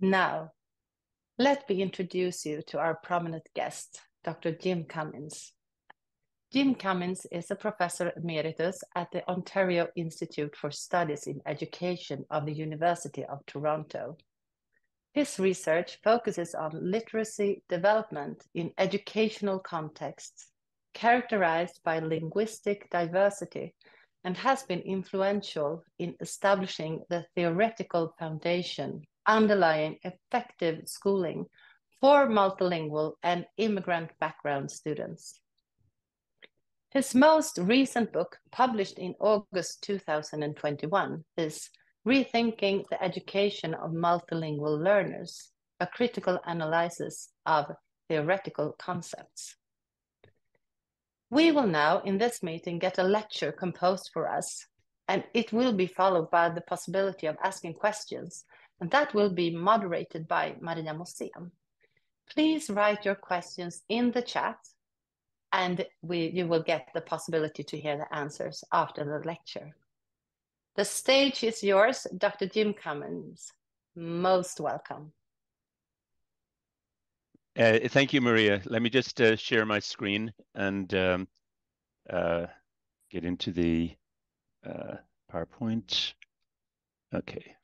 Now, let me introduce you to our prominent guest, Dr. Jim Cummins. Jim Cummins is a professor emeritus at the Ontario Institute for Studies in Education of the University of Toronto. His research focuses on literacy development in educational contexts, characterized by linguistic diversity, and has been influential in establishing the theoretical foundation underlying effective schooling for multilingual and immigrant background students. His most recent book, published in August 2021, is Rethinking the Education of Multilingual Learners, a critical analysis of theoretical concepts. We will now, in this meeting, get a lecture composed for us, and it will be followed by the possibility of asking questions, and that will be moderated by Maria Mosén. Please write your questions in the chat and we, you will get the possibility to hear the answers after the lecture. The stage is yours, Dr. Jim Cummins. Most welcome. Uh, thank you, Maria. Let me just uh, share my screen and um, uh, get into the uh, PowerPoint. Okay.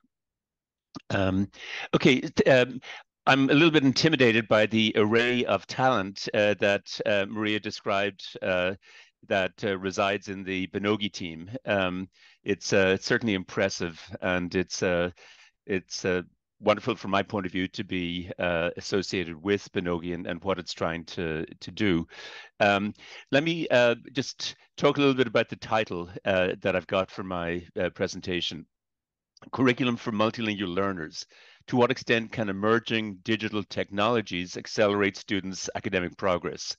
Um, okay. Um, I'm a little bit intimidated by the array of talent uh, that uh, Maria described uh, that uh, resides in the Binogi team. Um, it's uh, certainly impressive, and it's uh, it's wonderful from my point of view to be associated with Binogi and, and what it's trying to to do. Um, let me just talk a little bit about the title that I've got for my presentation: Curriculum for Multilingual Learners to what extent can emerging digital technologies accelerate students' academic progress?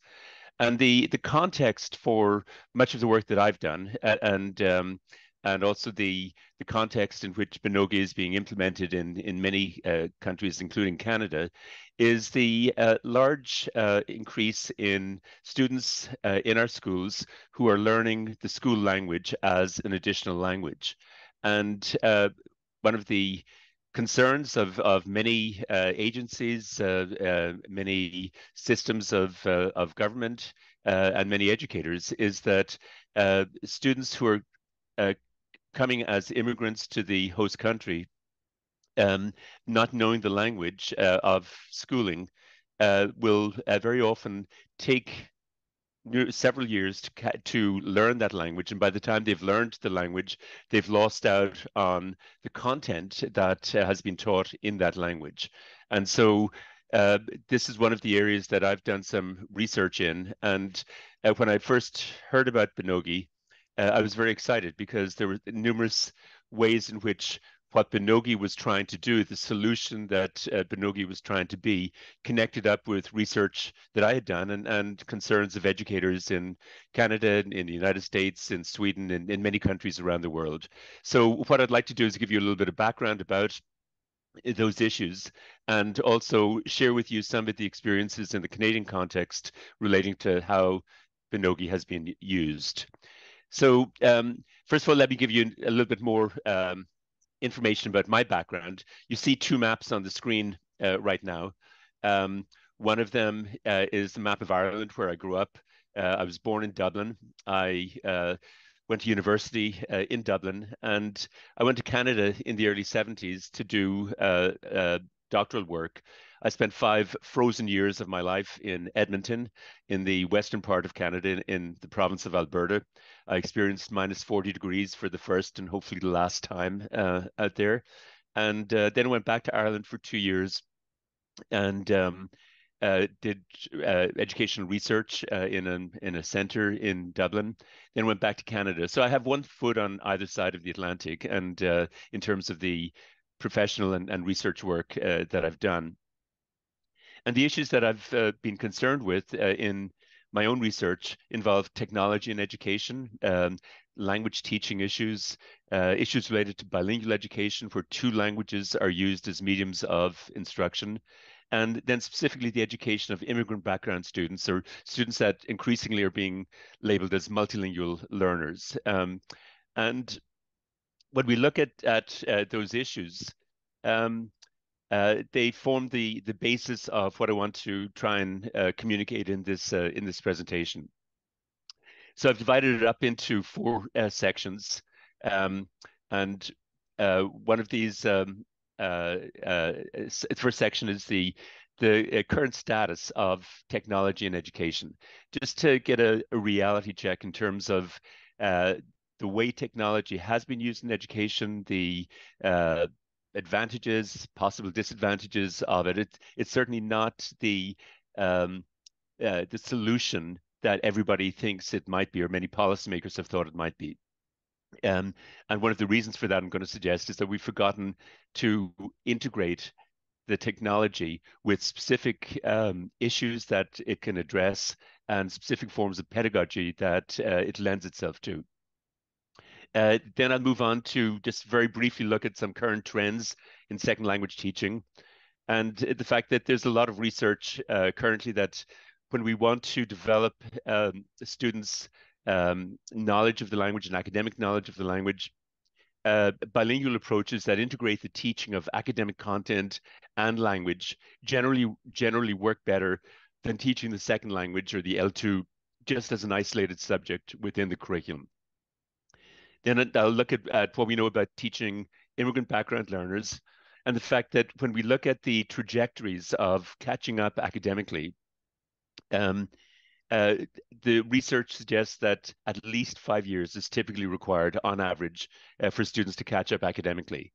And the, the context for much of the work that I've done and um, and also the the context in which Binogi is being implemented in in many uh, countries, including Canada, is the uh, large uh, increase in students uh, in our schools who are learning the school language as an additional language, and uh, one of the concerns of, of many uh, agencies, uh, uh, many systems of, uh, of government, uh, and many educators is that students who are coming as immigrants to the host country, um, not knowing the language of schooling, will very often take several years to, to learn that language. And by the time they've learned the language they've lost out on the content that uh, has been taught in that language. And so uh, this is one of the areas that I've done some research in. And uh, when I first heard about Binogi uh, I was very excited because there were numerous ways in which what Binogi was trying to do, the solution that uh, Binogi was trying to be, connected up with research that I had done and, and concerns of educators in Canada, in the United States, in Sweden, and in many countries around the world. So what I'd like to do is give you a little bit of background about uh, those issues and also share with you some of the experiences in the Canadian context relating to how Binogi has been used. So um, first of all, let me give you a little bit more um, information about my background. You see two maps on the screen uh, right now. Um, one of them uh, is the map of Ireland, where I grew up. Uh, I was born in Dublin. I uh, went to university uh, in Dublin, and I went to Canada in the early 70s to do uh, doctoral work. I spent five frozen years of my life in Edmonton, in the western part of Canada, in, the province of Alberta. I experienced minus 40 degrees for the first and hopefully the last time uh, out there. And uh, then went back to Ireland for two years and um, uh, did uh, educational research uh, in, an, in a center in Dublin, then went back to Canada. So I have one foot on either side of the Atlantic and uh, in terms of the professional and, and research work that I've done. And the issues that I've been concerned with in my own research involve technology and education, um, language teaching issues, uh, issues related to bilingual education where two languages are used as mediums of instruction, and then specifically the education of immigrant background students or students that increasingly are being labeled as multilingual learners. Um, and when we look at, at uh, those issues, um, uh, they form the the basis of what I want to try and uh, communicate in this uh, in this presentation. So I've divided it up into four uh, sections, um, and uh, one of these um, uh, first section is the the current status of technology and education, just to get a, a reality check in terms of the way technology has been used in education, the uh, advantages, possible disadvantages of it. it it's certainly not the um, uh, the solution that everybody thinks it might be, or many policymakers have thought it might be. Um, and one of the reasons for that I'm going to suggest is that we've forgotten to integrate the technology with specific um, issues that it can address and specific forms of pedagogy that uh, it lends itself to. Uh, then I'll move on to just very briefly look at some current trends in second language teaching and the fact that there's a lot of research uh, currently that when we want to develop um, students' um, knowledge of the language and academic knowledge of the language, uh, bilingual approaches that integrate the teaching of academic content and language generally generally work better than teaching the second language or the L2 just as an isolated subject within the curriculum. Then I'll look at, at what we know about teaching immigrant background learners and the fact that when we look at the trajectories of catching up academically, um, uh, the research suggests that at least five years is typically required on average uh, for students to catch up academically.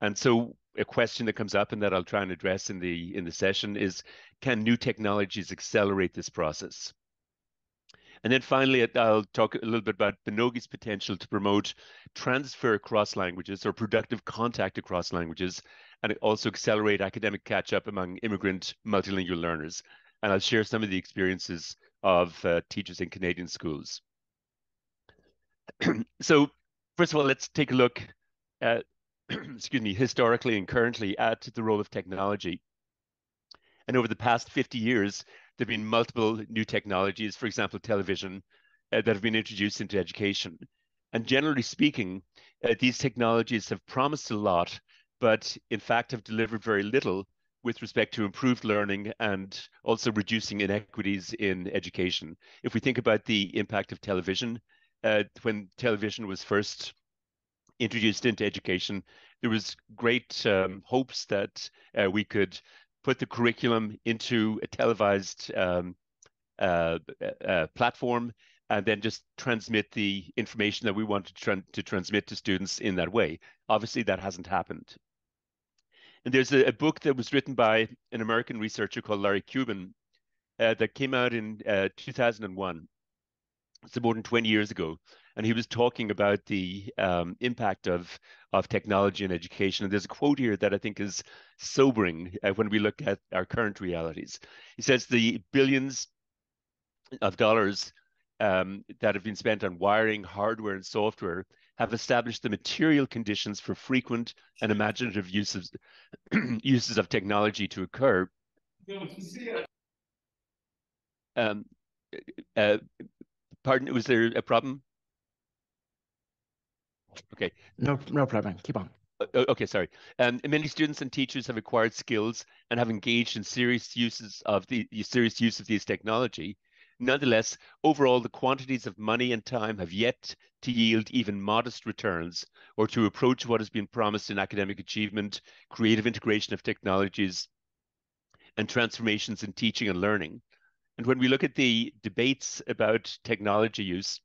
And so a question that comes up and that I'll try and address in the in the session is, can new technologies accelerate this process? And then finally, I'll talk a little bit about Binogi's potential to promote transfer across languages or productive contact across languages, and also accelerate academic catch up among immigrant multilingual learners. And I'll share some of the experiences of uh, teachers in Canadian schools. so, first of all, let's take a look at, excuse me, historically and currently at the role of technology. And over the past 50 years, there have been multiple new technologies, for example, television, uh, that have been introduced into education. And generally speaking, uh, these technologies have promised a lot, but in fact have delivered very little with respect to improved learning and also reducing inequities in education. If we think about the impact of television, uh, when television was first introduced into education, there was great um, hopes that uh, we could put the curriculum into a televised um, uh, uh, platform and then just transmit the information that we want to, tra to transmit to students in that way. Obviously, that hasn't happened. And there's a, a book that was written by an American researcher called Larry Cuban uh, that came out in uh, 2001. So more than 20 years ago and he was talking about the um, impact of of technology in education. And there's a quote here that I think is sobering uh, when we look at our current realities. He says the billions of dollars um, that have been spent on wiring, hardware, and software have established the material conditions for frequent and imaginative uses uses of technology to occur. Um, uh, pardon, was there a problem? Okay. No, no problem. Keep on. Uh, okay, sorry. Um, many students and teachers have acquired skills and have engaged in serious uses of the serious use of these technology. Nonetheless, overall, the quantities of money and time have yet to yield even modest returns or to approach what has been promised in academic achievement, creative integration of technologies, and transformations in teaching and learning. And when we look at the debates about technology use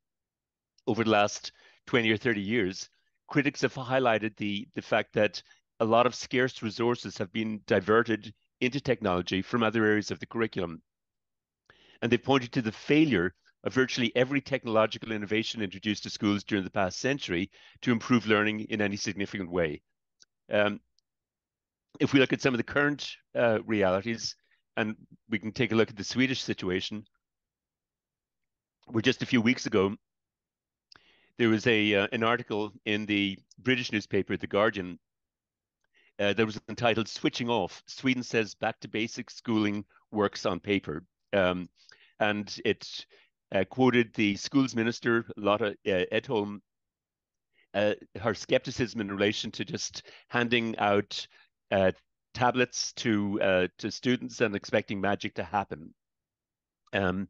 over the last 20 or 30 years, critics have highlighted the, the fact that a lot of scarce resources have been diverted into technology from other areas of the curriculum. And they pointed to the failure of virtually every technological innovation introduced to schools during the past century to improve learning in any significant way. Um, if we look at some of the current uh, realities, and we can take a look at the Swedish situation, where just a few weeks ago, there was a uh, an article in the British newspaper, The Guardian, uh, that was entitled "Switching Off." Sweden says back to basic schooling works on paper, um, and it uh, quoted the schools minister Lotta uh, Edholm. Uh, her skepticism in relation to just handing out uh, tablets to uh, to students and expecting magic to happen. Um,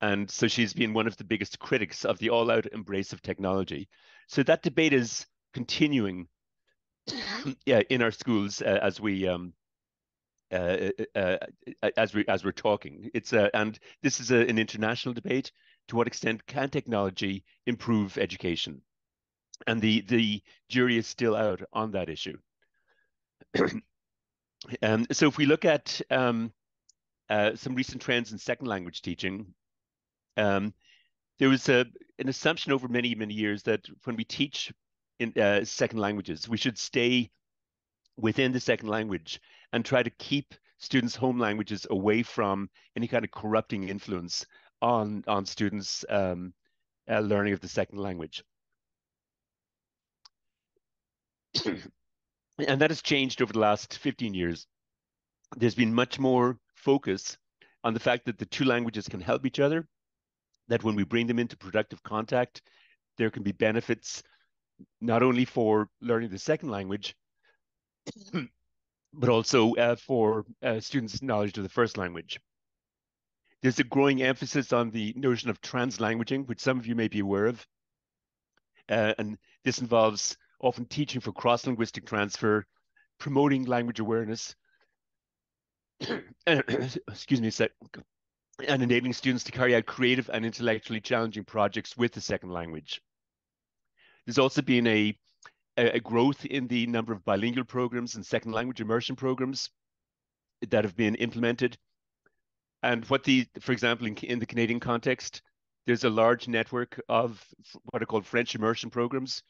and so she's been one of the biggest critics of the all-out embrace of technology. So that debate is continuing, yeah, in our schools uh, as we um, uh, uh, uh, as we as we're talking. It's uh, and this is a, an international debate. To what extent can technology improve education? And the the jury is still out on that issue. um, so if we look at um, uh, some recent trends in second language teaching, um, there was a, an assumption over many many years that when we teach in uh, second languages, we should stay within the second language and try to keep students' home languages away from any kind of corrupting influence on on students' um, uh, learning of the second language. and that has changed over the last 15 years. There's been much more focus on the fact that the two languages can help each other, that when we bring them into productive contact, there can be benefits not only for learning the second language, but also uh, for uh, students' knowledge of the first language. There's a growing emphasis on the notion of translanguaging, which some of you may be aware of. Uh, and this involves often teaching for cross-linguistic transfer, promoting language awareness, excuse me a sec, and enabling students to carry out creative and intellectually challenging projects with the second language. There's also been a, a growth in the number of bilingual programs and second language immersion programs that have been implemented. And what the, for example, in, in the Canadian context, there's a large network of what are called French immersion programs,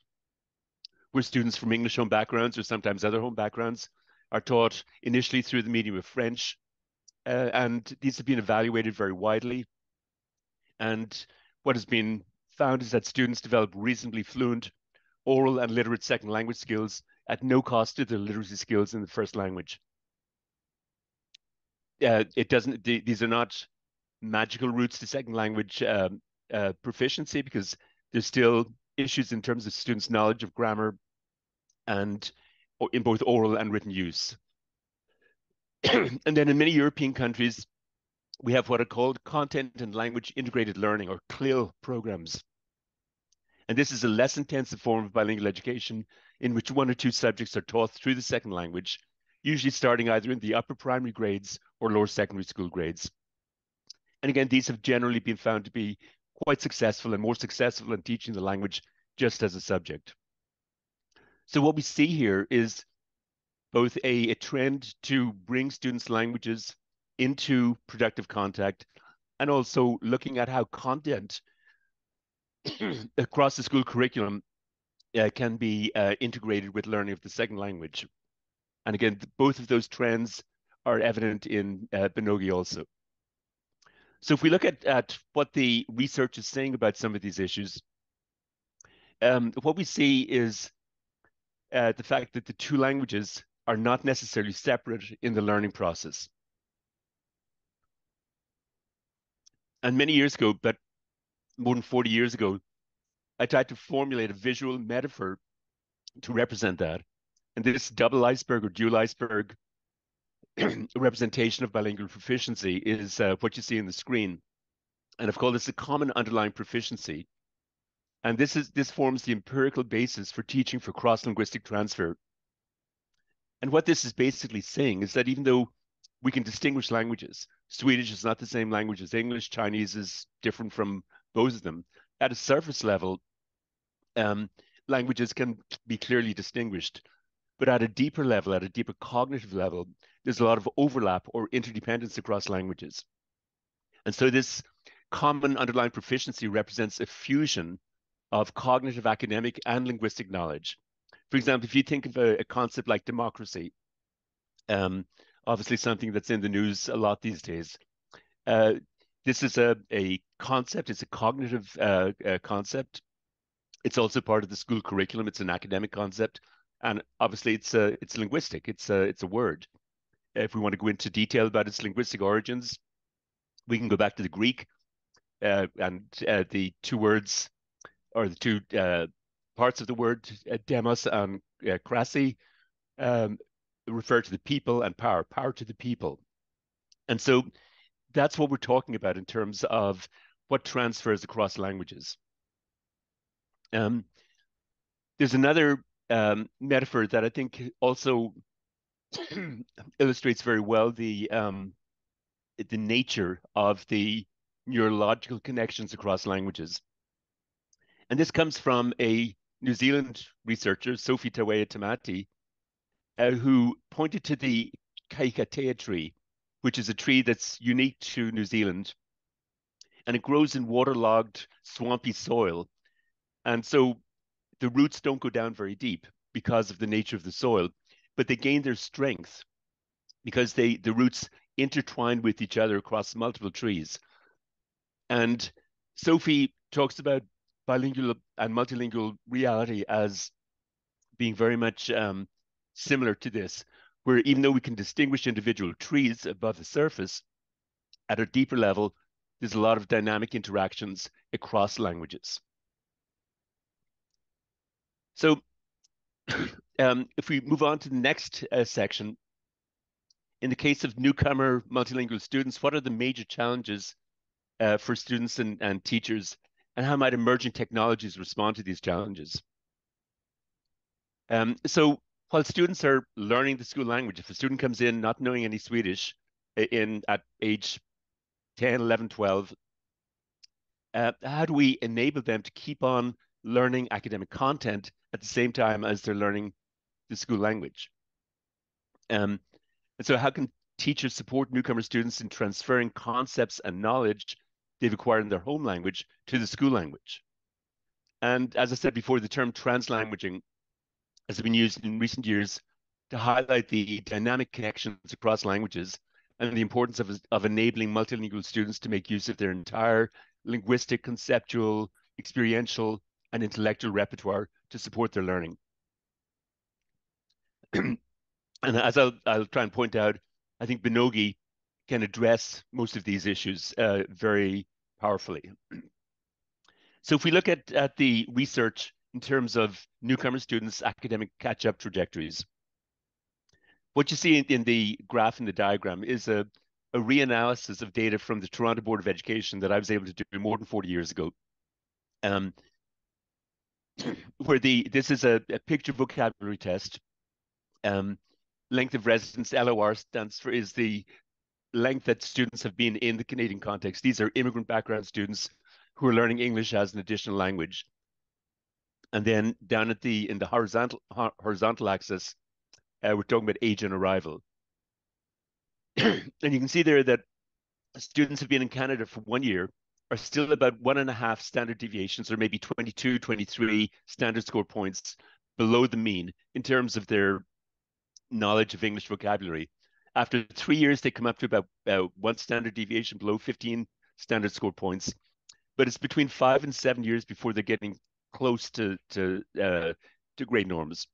where students from English home backgrounds or sometimes other home backgrounds are taught initially through the medium of French. Uh, and these have been evaluated very widely. And what has been found is that students develop reasonably fluent oral and literate second language skills at no cost to their literacy skills in the first language. Uh, it doesn't, these are not magical routes to second language um, uh, proficiency because there's still issues in terms of students' knowledge of grammar, and in both oral and written use. and then in many European countries, we have what are called content and language integrated learning or CLIL programs. And this is a less intensive form of bilingual education in which one or two subjects are taught through the second language, usually starting either in the upper primary grades or lower secondary school grades. And again, these have generally been found to be quite successful and more successful in teaching the language just as a subject. So what we see here is both a, a trend to bring students' languages into productive contact and also looking at how content across the school curriculum uh, can be uh, integrated with learning of the second language. And again, both of those trends are evident in uh, also. So if we look at, at what the research is saying about some of these issues, um, what we see is uh, the fact that the two languages are not necessarily separate in the learning process. And many years ago, but more than 40 years ago, I tried to formulate a visual metaphor to represent that. And this double iceberg or dual iceberg representation of bilingual proficiency is uh, what you see in the screen. And I've called this a common underlying proficiency and this is this forms the empirical basis for teaching for cross-linguistic transfer. And what this is basically saying is that even though we can distinguish languages, Swedish is not the same language as English, Chinese is different from both of them. At a surface level, um, languages can be clearly distinguished. But at a deeper level, at a deeper cognitive level, there's a lot of overlap or interdependence across languages. And so this common underlying proficiency represents a fusion of cognitive, academic, and linguistic knowledge. For example, if you think of a, a concept like democracy, um, obviously something that's in the news a lot these days. Uh, this is a, a concept, it's a cognitive uh, uh, concept. It's also part of the school curriculum. It's an academic concept. And obviously it's a, it's linguistic, it's a, it's a word. If we want to go into detail about its linguistic origins, we can go back to the Greek uh, and uh, the two words or the two uh, parts of the word uh, demos and uh, krasi. Um, refer to the people and power, power to the people. And so that's what we're talking about in terms of what transfers across languages. Um, there's another um, metaphor that I think also illustrates very well the um, the nature of the neurological connections across languages. And this comes from a New Zealand researcher, Sophie Tauwehe Tamati, uh, who pointed to the Kahikatea tree, which is a tree that's unique to New Zealand. And it grows in waterlogged, swampy soil. And so the roots don't go down very deep because of the nature of the soil, but they gain their strength because they the roots intertwine with each other across multiple trees. And Sophie talks about bilingual and multilingual reality as being very much um, similar to this, where even though we can distinguish individual trees above the surface, at a deeper level, there's a lot of dynamic interactions across languages. So um, if we move on to the next uh, section, in the case of newcomer multilingual students, what are the major challenges uh, for students and, and teachers, and how might emerging technologies respond to these challenges? Um, so while students are learning the school language, if a student comes in not knowing any Swedish in at age 10, 11, 12, uh, how do we enable them to keep on learning academic content at the same time as they're learning the school language? Um, and so how can teachers support newcomer students in transferring concepts and knowledge they've acquired in their home language to the school language? And as I said before, the term translanguaging has been used in recent years to highlight the dynamic connections across languages and the importance of, of enabling multilingual students to make use of their entire linguistic, conceptual, experiential, and intellectual repertoire to support their learning. and as I'll, I'll try and point out, I think Binogi can address most of these issues uh, very powerfully. so if we look at, at the research in terms of newcomer students' academic catch-up trajectories. What you see in, in, the graph in the diagram is a, a reanalysis of data from the Toronto Board of Education that I was able to do more than 40 years ago. Um, where the this is a, a picture vocabulary test. Um, length of residence, LOR stands for is the length that students have been in the Canadian context. These are immigrant background students who are learning English as an additional language. And then down at the in the horizontal horizontal axis, uh, we're talking about age and arrival. and you can see there that students have been in Canada for one year are still about one and a half standard deviations or maybe 22, 23 standard score points below the mean in terms of their knowledge of English vocabulary. After three years, they come up to about one standard deviation below 15 standard score points. But it's between five and seven years before they're getting close to to uh, to grade norms.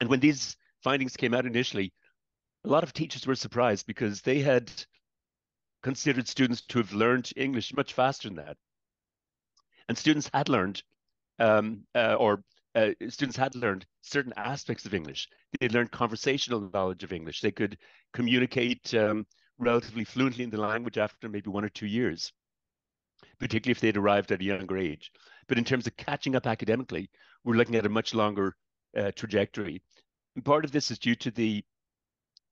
And when these findings came out initially, a lot of teachers were surprised because they had considered students to have learned English much faster than that. And students had learned, um, uh, or uh, students had learned certain aspects of English. They learned conversational knowledge of English. They could communicate um, relatively fluently in the language after maybe one or two years, particularly if they'd arrived at a younger age. But in terms of catching up academically, we're looking at a much longer uh, trajectory. And part of this is due to the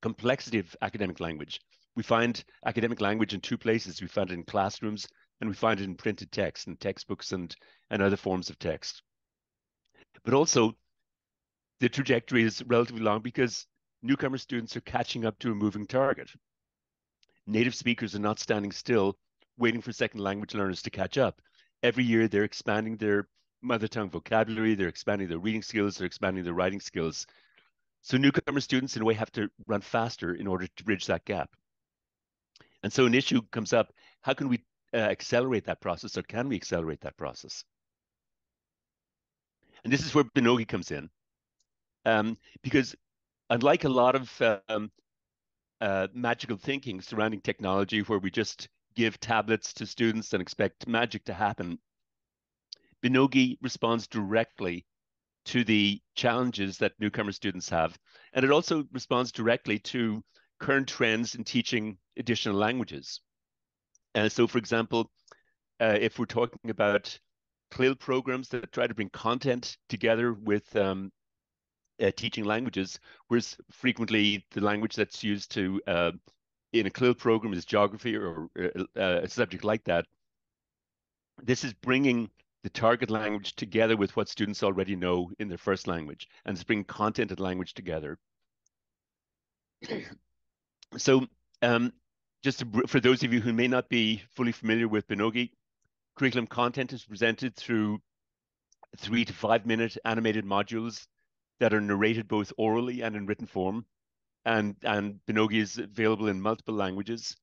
complexity of academic language. We find academic language in two places. We find it in classrooms and we find it in printed text and textbooks and, and other forms of text. But also, the trajectory is relatively long because newcomer students are catching up to a moving target. Native speakers are not standing still, waiting for second language learners to catch up every year they're expanding their mother tongue vocabulary, they're expanding their reading skills, they're expanding their writing skills. So newcomer students, in a way, have to run faster in order to bridge that gap. And so an issue comes up, how can we uh, accelerate that process or can we accelerate that process? And this is where Binogi comes in. Um, because unlike a lot of um, uh, magical thinking surrounding technology where we just give tablets to students and expect magic to happen. Binogi responds directly to the challenges that newcomer students have. And it also responds directly to current trends in teaching additional languages. Uh, so, for example, uh, if we're talking about CLIL programs that try to bring content together with um, uh, teaching languages, whereas frequently the language that's used to uh, in a CLIL program is geography or uh, uh, a subject like that. This is bringing the target language together with what students already know in their first language, and it's bringing content and language together. so, um, just to, for those of you who may not be fully familiar with Binogi, curriculum content is presented through three to five minute animated modules that are narrated both orally and in written form. And, and Binogi is available in multiple languages.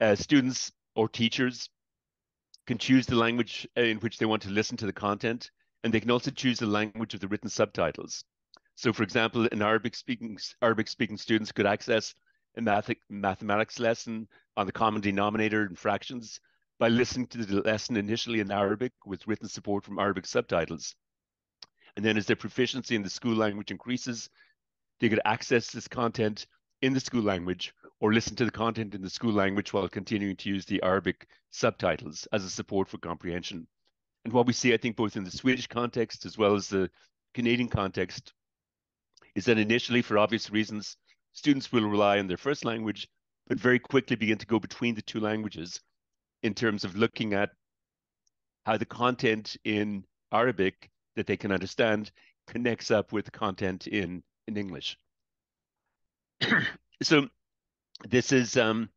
Uh, students or teachers can choose the language in which they want to listen to the content, and they can also choose the language of the written subtitles. So, for example, an Arabic speaking Arabic speaking students could access a math, mathematics lesson on the common denominator and fractions by listening to the lesson initially in Arabic with written support from Arabic subtitles. And then as their proficiency in the school language increases, they could access this content in the school language or listen to the content in the school language while continuing to use the Arabic subtitles as a support for comprehension. And what we see, I think, both in the Swedish context as well as the Canadian context, is that initially, for obvious reasons, students will rely on their first language, but very quickly begin to go between the two languages in terms of looking at how the content in Arabic that they can understand connects up with content in, in English. so this is um,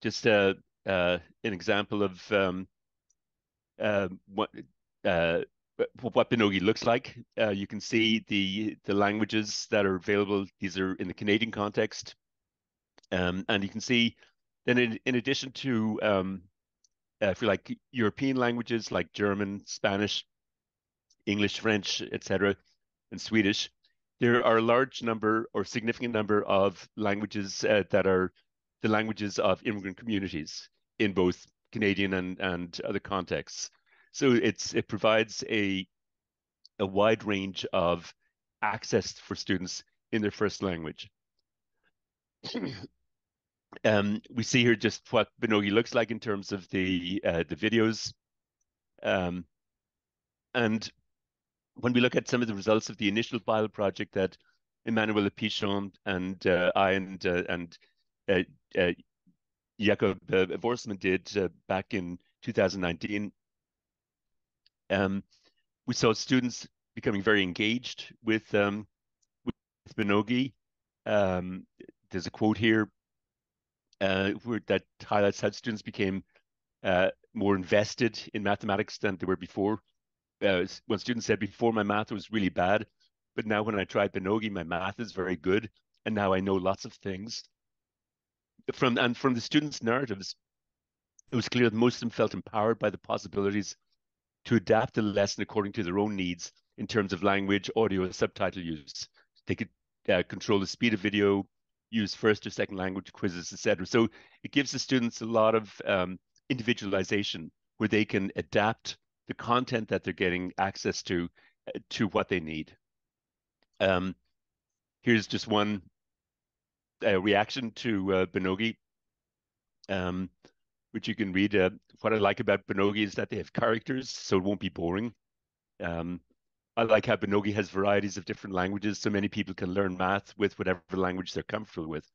just a, uh, an example of um, uh, what uh, what Binogi looks like. Uh, you can see the the languages that are available. These are in the Canadian context, um, and you can see then in, in addition to um, uh, if you like European languages like German, Spanish, English, French, etc., and Swedish, there are a large number or significant number of languages uh, that are the languages of immigrant communities in both Canadian and, and other contexts. So it's it provides a a wide range of access for students in their first language. um, we see here just what Binogi looks like in terms of the uh, the videos. Um, and when we look at some of the results of the initial pilot project that Emmanuelle Pichon and uh, I and uh, and uh, uh, Jakob uh, Vorstman did uh, back in 2019, um, we saw students becoming very engaged with um, with Binogi. Um, there's a quote here uh, where, that highlights how students became uh, more invested in mathematics than they were before. Uh, when students said before my math was really bad, but now when I tried Binogi, my math is very good, and now I know lots of things from and from the students' narratives, it was clear that most of them felt empowered by the possibilities to adapt the lesson according to their own needs in terms of language, audio, subtitle use. They could uh, control the speed of video, use first or second language quizzes, etc. So it gives the students a lot of um, individualization where they can adapt the content that they're getting access to uh, to what they need. Um, here's just one a reaction to uh, Binogi, um, which you can read. Uh, what I like about Binogi is that they have characters, so it won't be boring. Um, I like how Binogi has varieties of different languages, so many people can learn math with whatever language they're comfortable with.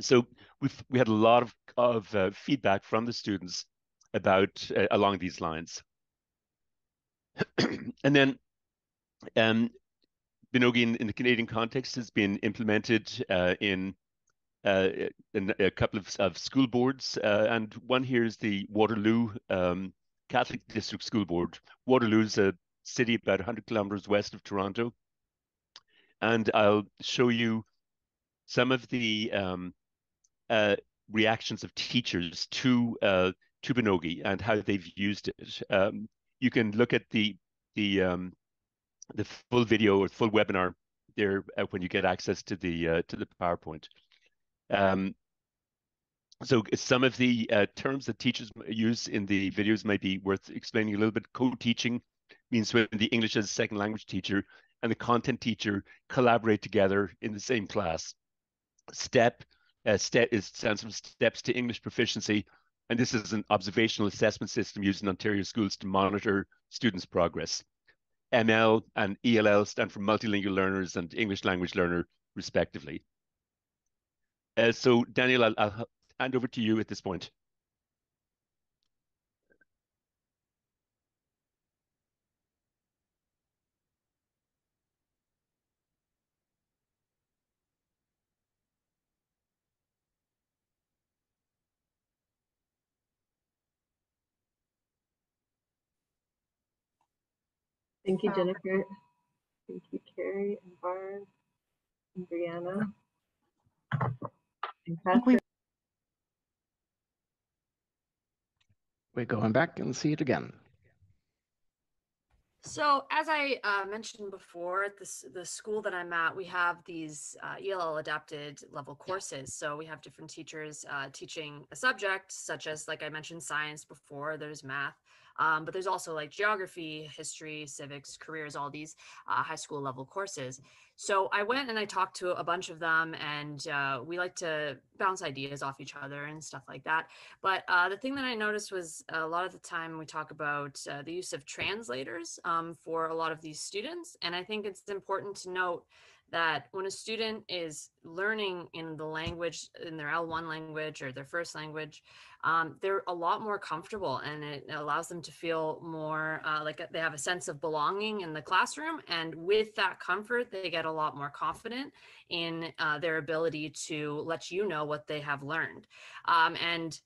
So we've we had a lot of of uh, feedback from the students about uh, along these lines. and then um, Binogi in, in, the Canadian context has been implemented uh, in, uh, in, a couple of, of school boards, uh, and one here is the Waterloo um, Catholic District School Board. Waterloo is a city about 100 kilometers west of Toronto, and I'll show you some of the um, uh, reactions of teachers to uh, and how they've used it. Um, you can look at the the um, the full video or full webinar there uh, when you get access to the uh, to the PowerPoint. Um, so some of the uh, terms that teachers use in the videos might be worth explaining a little bit. Co-teaching means when the English as a second language teacher and the content teacher collaborate together in the same class. STEP uh, step is stands for Steps to English Proficiency, and this is an observational assessment system used in Ontario schools to monitor students' progress. ML and ELL stand for multilingual learners and English language learner, respectively. Uh, so, Daniel, I'll, I'll hand over to you at this point. Thank you, Jennifer. Thank you, Carrie and Barb and Brianna. And Patrick. We're going back and see it again. So as I uh, mentioned before, at this, the school that I'm at, we have these uh, ELL adapted level courses. So we have different teachers uh, teaching a subject, such as, like I mentioned, science before, there's math. Um, but there's also like geography, history, civics, careers, all these uh, high school level courses. So I went and I talked to a bunch of them, and uh, we like to bounce ideas off each other and stuff like that. But uh, the thing that I noticed was a lot of the time we talk about uh, the use of translators um, for a lot of these students. And I think it's important to note that when a student is learning in the language in their L1 language or their first language, um, they're a lot more comfortable and it allows them to feel more uh, like they have a sense of belonging in the classroom. And with that comfort, they get a lot more confident in uh, their ability to let you know what they have learned. Um, and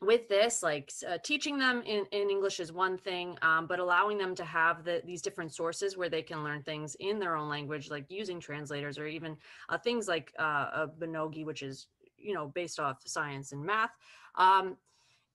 with this, like uh, teaching them in, in English is one thing, um, but allowing them to have the, these different sources where they can learn things in their own language, like using translators or even uh, things like uh, a Binogi, which is, you know, based off science and math, um,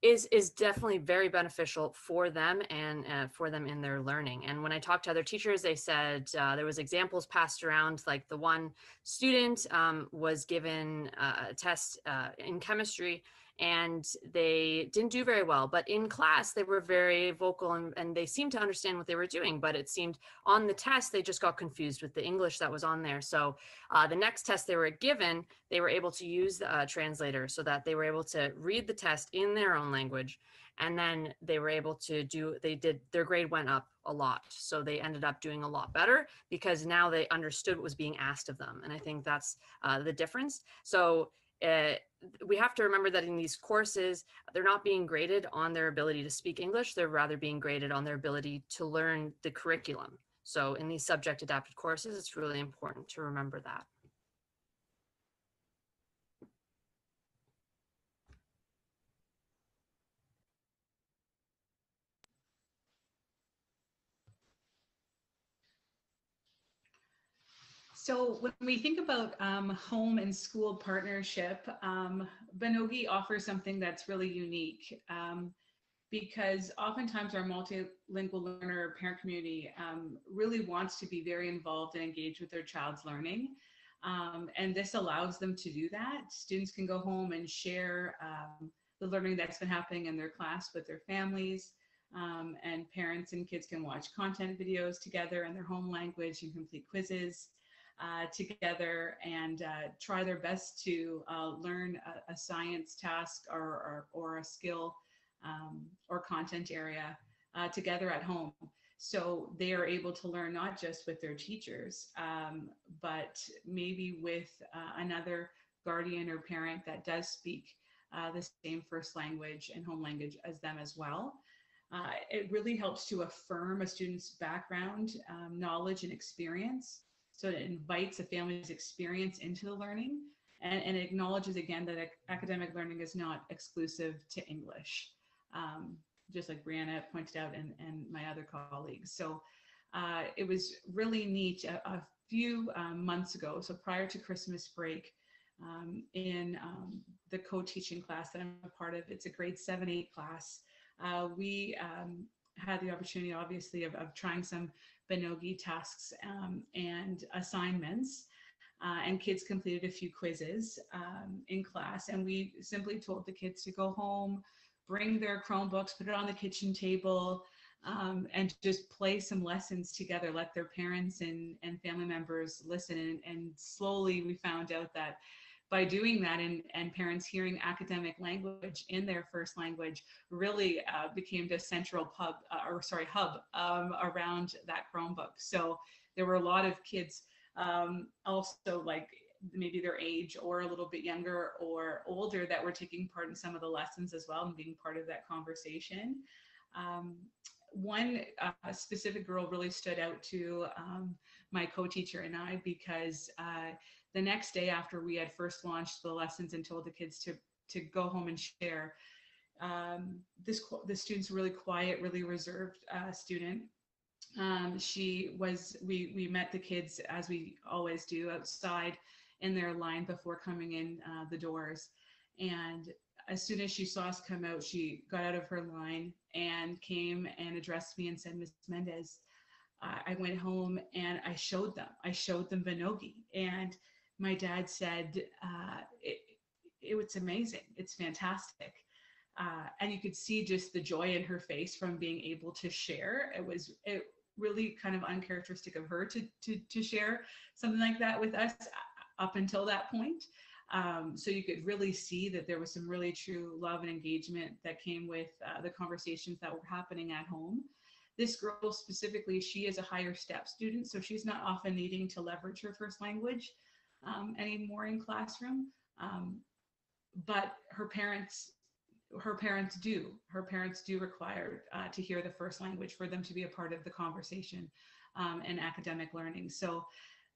is is definitely very beneficial for them and uh, for them in their learning. And when I talked to other teachers, they said uh, there was examples passed around, like the one student um, was given uh, a test uh, in chemistry and they didn't do very well. But in class, they were very vocal and, and they seemed to understand what they were doing. But it seemed on the test, they just got confused with the English that was on there. So uh, the next test they were given, they were able to use the uh, translator so that they were able to read the test in their own language. And then they were able to do, they did, their grade went up a lot. So they ended up doing a lot better because now they understood what was being asked of them. And I think that's uh, the difference. So uh, we have to remember that in these courses, they're not being graded on their ability to speak English. They're rather being graded on their ability to learn the curriculum. So in these subject adapted courses, it's really important to remember that. So when we think about um, home and school partnership, um, Binogi offers something that's really unique um, because oftentimes our multilingual learner parent community um, really wants to be very involved and engaged with their child's learning. Um, and this allows them to do that. Students can go home and share um, the learning that's been happening in their class with their families. and parents and kids can watch content videos together in their home language and complete quizzes uh, together and uh, try their best to uh, learn a, a, science task or, or, or a skill um, or content area uh, together at home. So they are able to learn not just with their teachers, um, but maybe with uh, another guardian or parent that does speak the same first language and home language as them as well. Uh, it really helps to affirm a student's background, um, knowledge, and experience so it invites a family's experience into the learning and, and acknowledges again that academic learning is not exclusive to English, um, just like Brianna pointed out and, and my other colleagues. So uh, it was really neat a, a few um, months ago, so prior to Christmas break, um, in um, the co-teaching class that I'm a part of, it's a grade seven, eight class. Uh, we um, had the opportunity, obviously, of, of trying some Binogi tasks um, and assignments. Uh, and kids completed a few quizzes um, in class. And we simply told the kids to go home, bring their Chromebooks, put it on the kitchen table, um, and just play some lessons together, let their parents and, and family members listen. And, and slowly we found out that by doing that and, and parents hearing academic language in their first language really uh, became the central pub uh, or sorry hub um, around that Chromebook. So there were a lot of kids um, also like maybe their age or a little bit younger or older that were taking part in some of the lessons as well and being part of that conversation. Um, one uh, specific girl really stood out to um, my co-teacher and I because uh, the next day after we had first launched the lessons and told the kids to to go home and share, um, this the student's really quiet, really reserved uh, student. Um, she was we we met the kids as we always do outside in their line before coming in uh, the doors, and as soon as she saw us come out, she got out of her line and came and addressed me and said, Miss Mendez, I went home and I showed them. I showed them Binogi. And my dad said, uh, it, it, was amazing. It's fantastic. Uh, and you could see just the joy in her face from being able to share. It was it really kind of uncharacteristic of her to, to, to share something like that with us uh, up until that point. Um, so you could really see that there was some really true love and engagement that came with uh, the conversations that were happening at home. This girl specifically, she is a higher step student, so she's not often needing to leverage her first language um, anymore in classroom. Um, but her parents, her parents do. Her parents do require uh, to hear the first language for them to be a part of the conversation um, and academic learning. So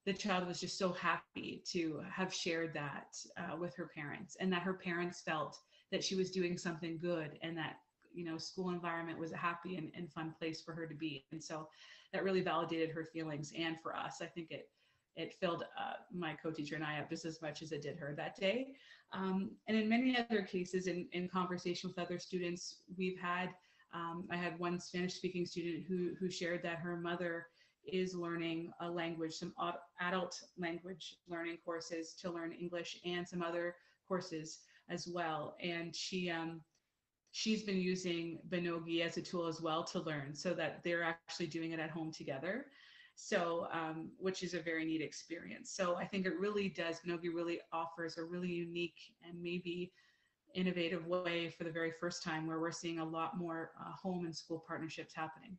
the child was just so happy to have shared that uh, with her parents and that her parents felt that she was doing something good and that you know school environment was a happy and, and fun place for her to be and so that really validated her feelings and for us i think it it filled uh, my co-teacher and I up just as much as it did her that day. Um, and in many other cases, in, in conversation with other students, we've had, um, I had one Spanish speaking student who, who shared that her mother is learning a language, some adult language learning courses to learn English and some other courses as well. And she, um, she's been using Binogi as a tool as well to learn so that they're actually doing it at home together. So, um, which is a very neat experience. So I think it really does, Binogi really offers a really unique and maybe innovative way for the very first time where we're seeing a lot more uh, home and school partnerships happening.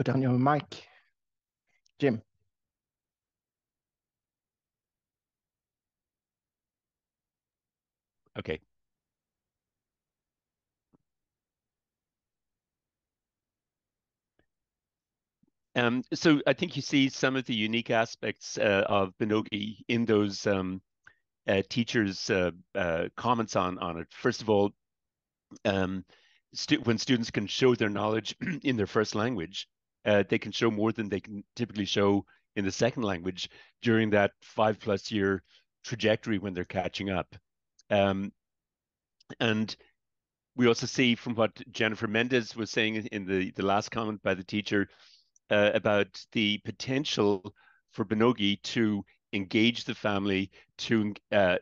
Put on your mic. Jim. Okay. Um, so I think you see some of the unique aspects uh, of Binogi in those um, uh, teachers' uh, uh comments on on it. First of all, um, stu when students can show their knowledge in their first language, uh, they can show more than they can typically show in the second language during that five plus year trajectory when they're catching up. Um, and we also see from what Jennifer Mendez was saying in the, the last comment by the teacher uh, about the potential for Binogi to engage the family, to uh,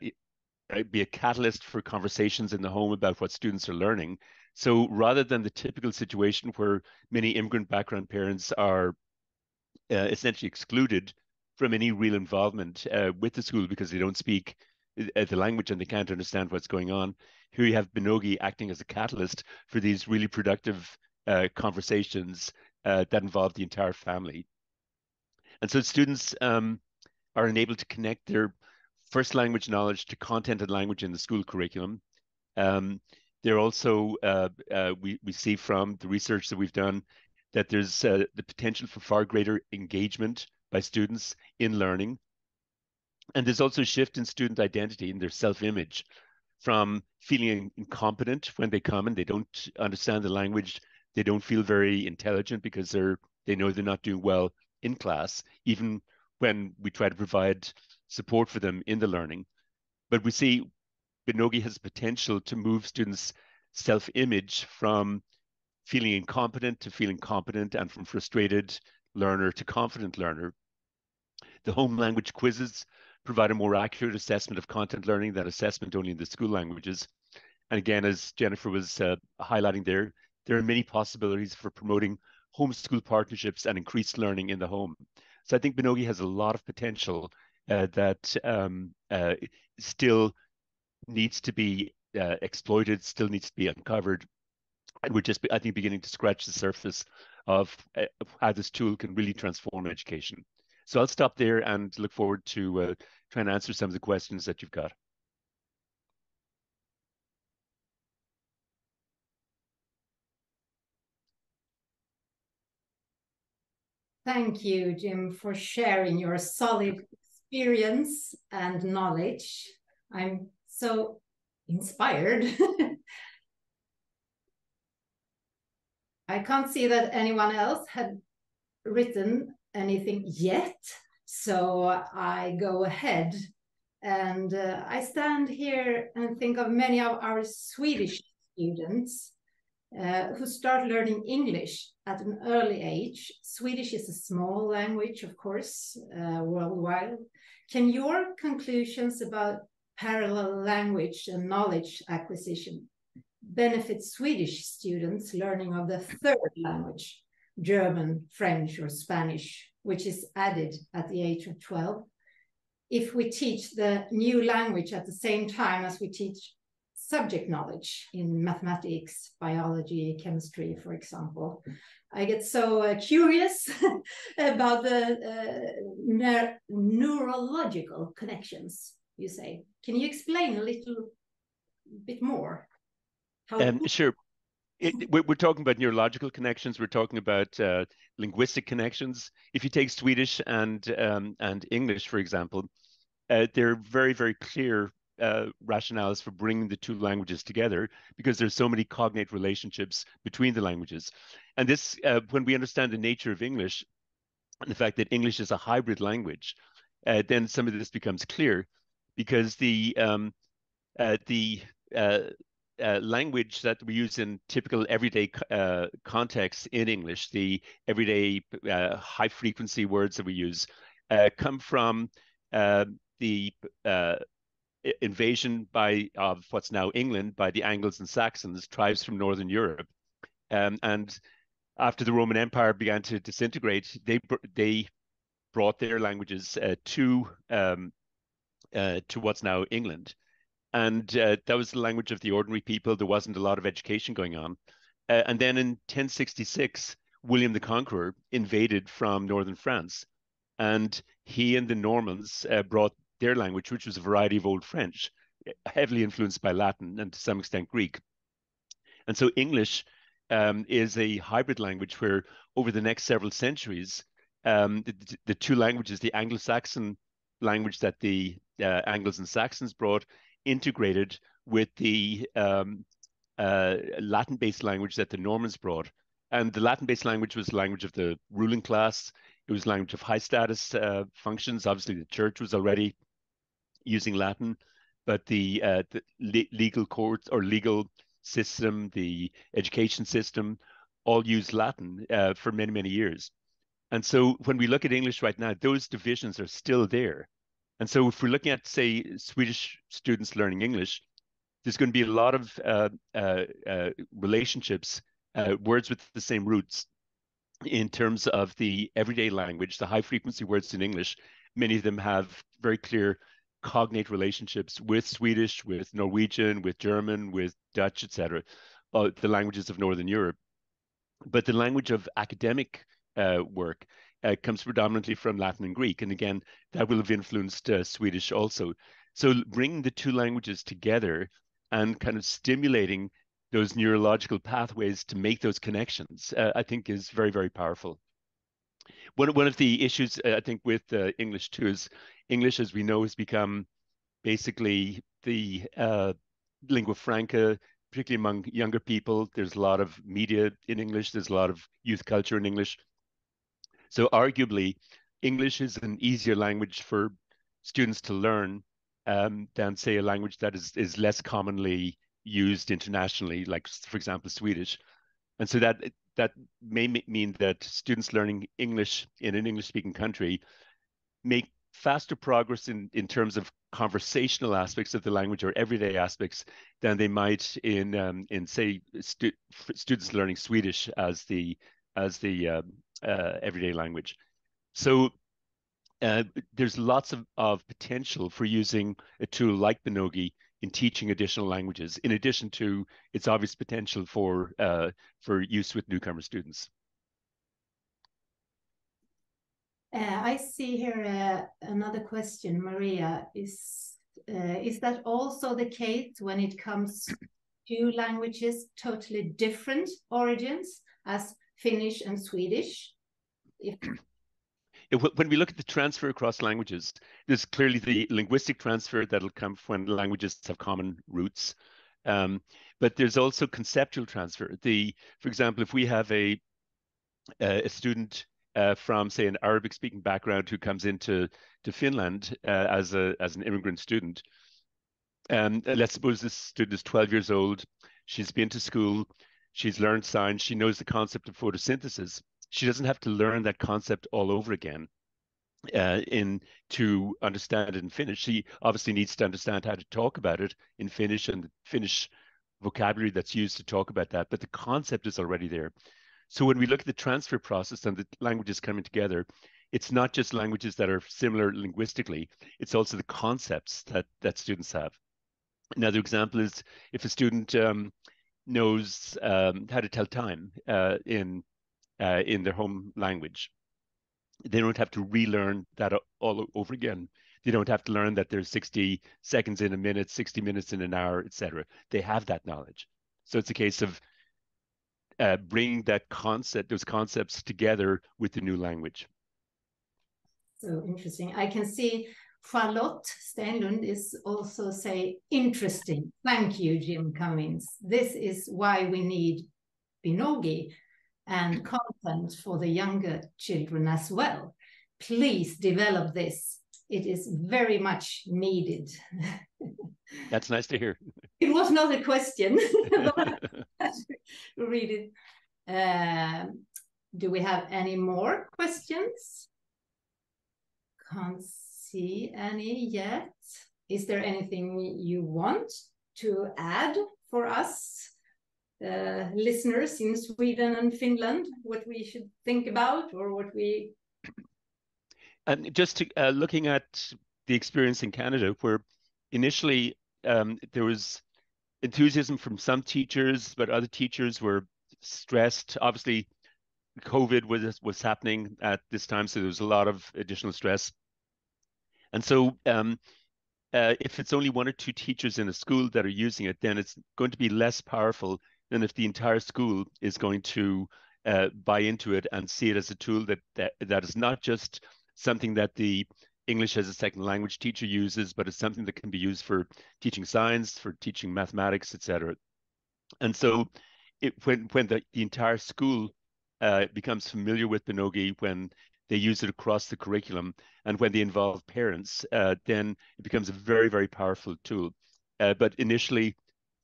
be a catalyst for conversations in the home about what students are learning. So rather than the typical situation where many immigrant background parents are uh, essentially excluded from any real involvement uh, with the school because they don't speak uh, the language and they can't understand what's going on, here you have Binogi acting as a catalyst for these really productive uh, conversations uh, that involve the entire family. And so students um, are enabled to connect their first language knowledge to content and language in the school curriculum. Um, there also, uh, uh, we, we see from the research that we've done that there's uh, the potential for far greater engagement by students in learning. And there's also a shift in student identity in their self-image from feeling incompetent when they come and they don't understand the language, they don't feel very intelligent because they're they know they're not doing well in class, even when we try to provide support for them in the learning. But we see Binogi has potential to move students' self-image from feeling incompetent to feeling competent and from frustrated learner to confident learner. The home language quizzes provide a more accurate assessment of content learning than assessment only in the school languages. And again, as Jennifer was uh, highlighting there, there are many possibilities for promoting homeschool partnerships and increased learning in the home. So I think Binogi has a lot of potential uh, that um, uh, still needs to be uh, exploited, still needs to be uncovered. And we're just, I think, beginning to scratch the surface of uh, how this tool can really transform education. So I'll stop there and look forward to uh, trying to answer some of the questions that you've got. Thank you, Jim, for sharing your solid experience and knowledge. I'm so inspired. I can't see that anyone else had written anything yet, so I go ahead. And uh, I stand here and think of many of our Swedish students uh, who start learning English at an early age. Swedish is a small language, of course, uh, worldwide. Can your conclusions about parallel language and knowledge acquisition benefit Swedish students learning of the third language, German, French, or Spanish, which is added at the age of 12? If we teach the new language at the same time as we teach subject knowledge in mathematics, biology, chemistry, for example. I get so uh, curious about the uh, neurological connections, you say. Can you explain a little bit more? Um, sure. It, we're talking about neurological connections. We're talking about uh, linguistic connections. If you take Swedish and um, and English, for example, uh, they're very very clear uh, rationales for bringing the two languages together because there's so many cognate relationships between the languages. And this, uh, when we understand the nature of English and the fact that English is a hybrid language, uh, then some of this becomes clear because the um, uh, the uh, uh, language that we use in typical everyday uh, contexts in English, the everyday uh, high frequency words that we use, uh, come from the invasion by of what's now England by the Angles and Saxons, tribes from northern Europe, um, and after the Roman Empire began to disintegrate, they they brought their languages uh, to um, uh, to what's now England, and uh, that was the language of the ordinary people. There wasn't a lot of education going on, uh, and then in 1066, William the Conqueror invaded from northern France, and he and the Normans uh, brought their language, which was a variety of Old French, heavily influenced by Latin and to some extent Greek. And so English um, is a hybrid language where over the next several centuries, um, the, the, two languages, the Anglo-Saxon language that the uh, Angles and Saxons brought, integrated with the um, uh, Latin-based language that the Normans brought. And the Latin-based language was language of the ruling class. It was language of high status uh, functions. Obviously, the church was already using Latin, but the, uh, the le legal courts or legal system, the education system, all used Latin uh, for many, many years. And so when we look at English right now, those divisions are still there. And so if we're looking at, say, Swedish students learning English, there's going to be a lot of uh, uh, uh, relationships, uh, words with the same roots in terms of the everyday language, the high frequency words in English. Many of them have very clear cognate relationships with Swedish, with Norwegian, with German, with Dutch, etc., uh, the languages of Northern Europe. But the language of academic uh, work uh, comes predominantly from Latin and Greek. And again, that will have influenced uh, Swedish also. So bringing the two languages together and kind of stimulating those neurological pathways to make those connections, uh, I think is very, very powerful. One, one of the issues uh, I think with uh, English too is English, as we know, has become basically the lingua franca, particularly among younger people. There's a lot of media in English. There's a lot of youth culture in English. So arguably, English is an easier language for students to learn um, than say a language that is is less commonly used internationally, like for example Swedish, and so that that may mean that students learning English in an English-speaking country make faster progress in, in terms of conversational aspects of the language or everyday aspects than they might in um, in say stu students learning Swedish as the as the uh, everyday language. So uh, there's lots of, of potential for using a tool like Binogi in teaching additional languages, in addition to its obvious potential for uh, for use with newcomer students. Uh, I see here uh, another question, Maria. Is uh, is that also the case when it comes to languages totally different origins as Finnish and Swedish? If when we look at the transfer across languages, there's clearly the linguistic transfer that'll come when languages have common roots. Um, but there's also conceptual transfer. The, for example, if we have a a student uh, from, say, an Arabic-speaking background who comes into to Finland uh, as a as an immigrant student, um, let's suppose this student is 12 years old. She's been to school. She's learned science. She knows the concept of photosynthesis she doesn't have to learn that concept all over again uh, in to understand it in Finnish. She obviously needs to understand how to talk about it in Finnish and the Finnish vocabulary that's used to talk about that, but the concept is already there. So when we look at the transfer process and the languages coming together, it's not just languages that are similar linguistically, it's also the concepts that, that students have. Another example is if a student um, knows um, how to tell time uh, in uh, in their home language. They don't have to relearn that all over again. They don't have to learn that there's 60 seconds in a minute, 60 minutes in an hour, etc. They have that knowledge. So it's a case of uh, bringing that concept, those concepts together with the new language. So interesting. I can see Charlotte Stenlund is also say interesting. Thank you, Jim Cummins. This is why we need Binogi and content for the younger children as well. Please develop this. It is very much needed. That's nice to hear. It was not a question. Read it. Uh, do we have any more questions? Can't see any yet. Is there anything you want to add for us? uh, listeners in Sweden and Finland what we should think about or what we. And just to, uh, looking at the experience in Canada, where initially um, there was enthusiasm from some teachers, but other teachers were stressed. Obviously, COVID was was happening at this time, so there was a lot of additional stress. And so, um, uh, if it's only one or two teachers in a school that are using it, then it's going to be less powerful than if the entire school is going to uh, buy into it and see it as a tool that, that that is not just something that the English as a second language teacher uses, but it's something that can be used for teaching science, for teaching mathematics, etc. And so, it, when when the, the entire school uh, becomes familiar with Binogi, when they use it across the curriculum, and when they involve parents, uh, then it becomes a very very powerful tool. Uh, but initially,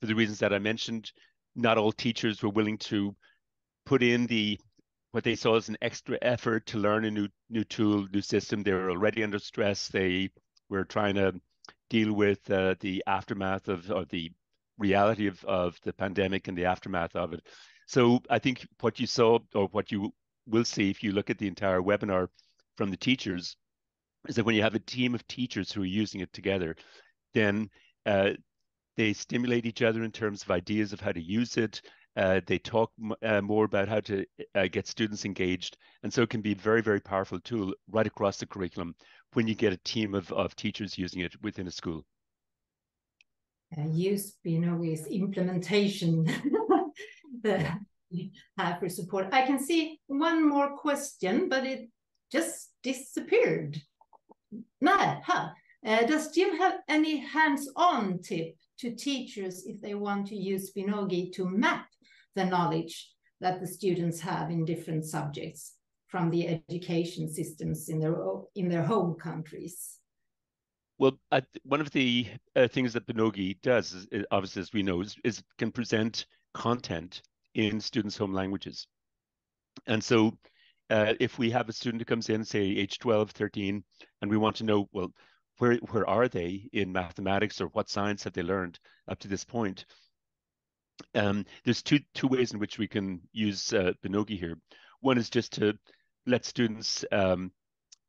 for the reasons that I mentioned, not all teachers were willing to put in the what they saw as an extra effort to learn a new new tool, new system. They were already under stress. They were trying to deal with uh, the aftermath of or the reality of, of the pandemic and the aftermath of it. So I think what you saw or what you will see if you look at the entire webinar from the teachers is that when you have a team of teachers who are using it together, then uh, they stimulate each other in terms of ideas of how to use it. Uh, they talk uh, more about how to uh, get students engaged. And so it can be a very, very powerful tool right across the curriculum when you get a team of, of teachers using it within a school. Use, you know, is implementation the have for support. I can see one more question, but it just disappeared. No, huh. Uh, does Jim have any hands-on tip to teachers if they want to use Binogi to map the knowledge that the students have in different subjects from the education systems in their in their home countries. Well, uh, one of the uh, things that Binogi does, is, obviously, as we know, is, is can present content in students' home languages. And so uh, if we have a student who comes in, say age 12, 13, and we want to know, well, where where are they in mathematics or what science have they learned up to this point? Um, there's two two ways in which we can use uh, Binogi here. One is just to let students um,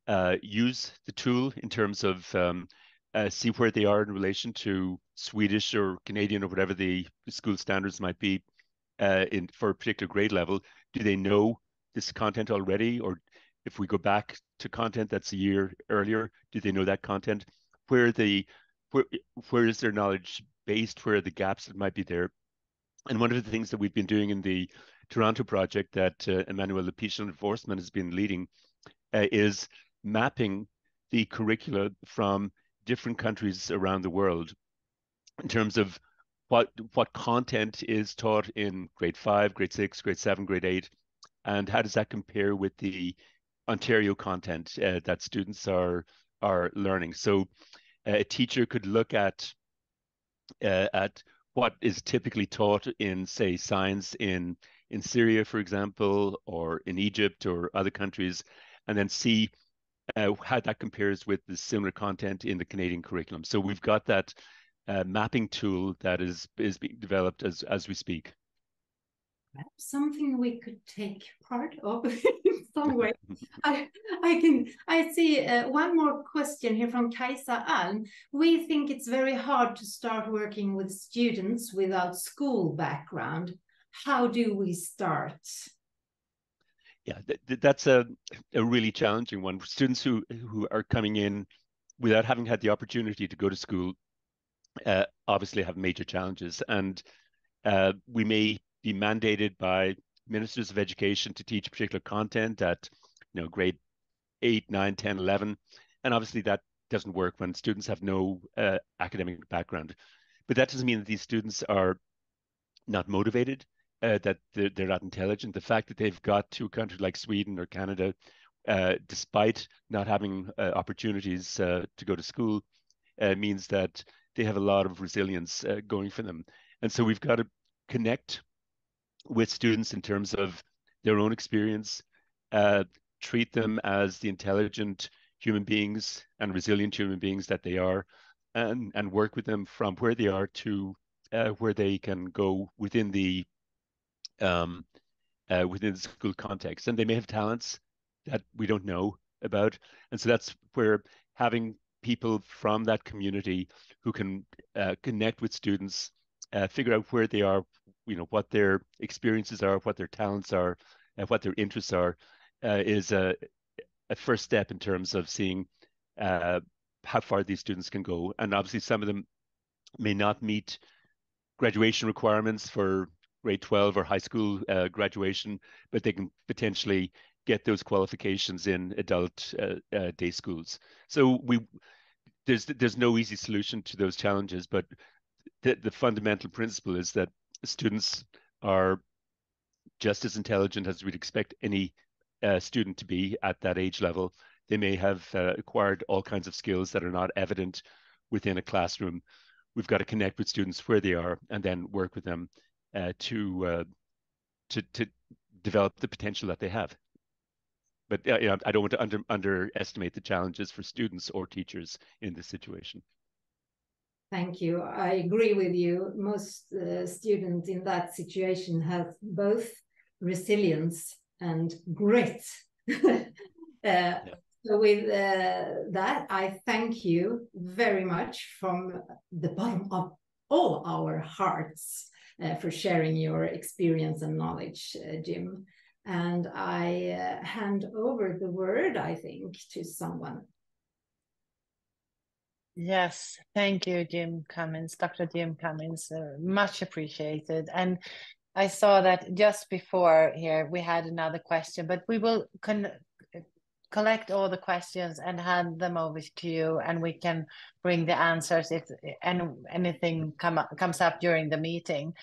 uh, use the tool in terms of um, uh, see where they are in relation to Swedish or Canadian or whatever the, the school standards might be uh, in for a particular grade level. Do they know this content already, or if we go back to content that's a year earlier, do they know that content? Where the where where is their knowledge based? Where are the gaps that might be there? And one of the things that we've been doing in the Toronto project that uh, Emmanuelle Pichon Vorstman has been leading uh, is mapping the curricula from different countries around the world in terms of what what content is taught in grade five, grade six, grade seven, grade eight, and how does that compare with the Ontario content uh, that students are are learning? So uh, a teacher could look at uh, at what is typically taught in, say, science in in Syria, for example, or in Egypt or other countries, and then see uh, how that compares with the similar content in the Canadian curriculum. So we've got that uh, mapping tool that is is being developed as as we speak something we could take part of in some way. I, I can I see uh, one more question here from Kaisa Alm. We think it's very hard to start working with students without school background. How do we start? Yeah, th that's a, a really challenging one. Students who, who are coming in without having had the opportunity to go to school uh, obviously have major challenges. And uh, we may be mandated by ministers of education to teach particular content at you know grade 8 9 10 11 and obviously that doesn't work when students have no uh, academic background. But that doesn't mean that these students are not motivated uh, that they're, they're, not intelligent. The fact that they've got to a country like sweden or canada uh, despite not having uh, opportunities uh, to go to school uh, means that they have a lot of resilience going for them and so we've got to connect with students in terms of their own experience, uh, treat them as the intelligent human beings and resilient human beings that they are, and, and work with them from where they are to uh, where they can go within the um, uh, within the school context. And they may have talents that we don't know about, and so that's where having people from that community who can uh, connect with students, uh, figure out where they are, you know what their experiences are, what their talents are, and what their interests are, uh, is a, a first step in terms of seeing uh, how far these students can go. And obviously, some of them may not meet graduation requirements for grade 12 or high school uh, graduation, but they can potentially get those qualifications in adult uh, uh, day schools. So we there's there's no easy solution to those challenges, but the, the fundamental principle is that students are just as intelligent as we'd expect any uh, student to be at that age level. They may have uh, acquired all kinds of skills that are not evident within a classroom. We've got to connect with students where they are and then work with them uh, to, uh, to to develop the potential that they have. But you know, I don't want to under, underestimate the challenges for students or teachers in this situation. Thank you. I agree with you. Most uh, students in that situation have both resilience and grit. uh, yeah. So with uh, that, I thank you very much from the bottom of all our hearts uh, for sharing your experience and knowledge, uh, Jim. And I uh, hand over the word, I think, to someone Yes, thank you, Jim Cummins, Dr. Jim Cummins, uh, much appreciated. And I saw that just before here we had another question, but we will collect all the questions and hand them over to you, and we can bring the answers if and anything come up, comes up during the meeting.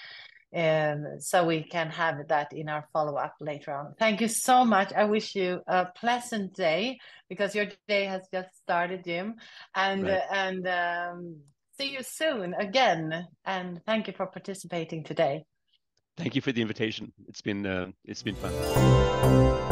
Um, so we can have that in our follow-up later on. Thank you so much. I wish you a pleasant day because your day has just started, Jim, and Right. uh, and um, see you soon again. And thank you for participating today. Thank you for the invitation. It's been uh, it's been fun.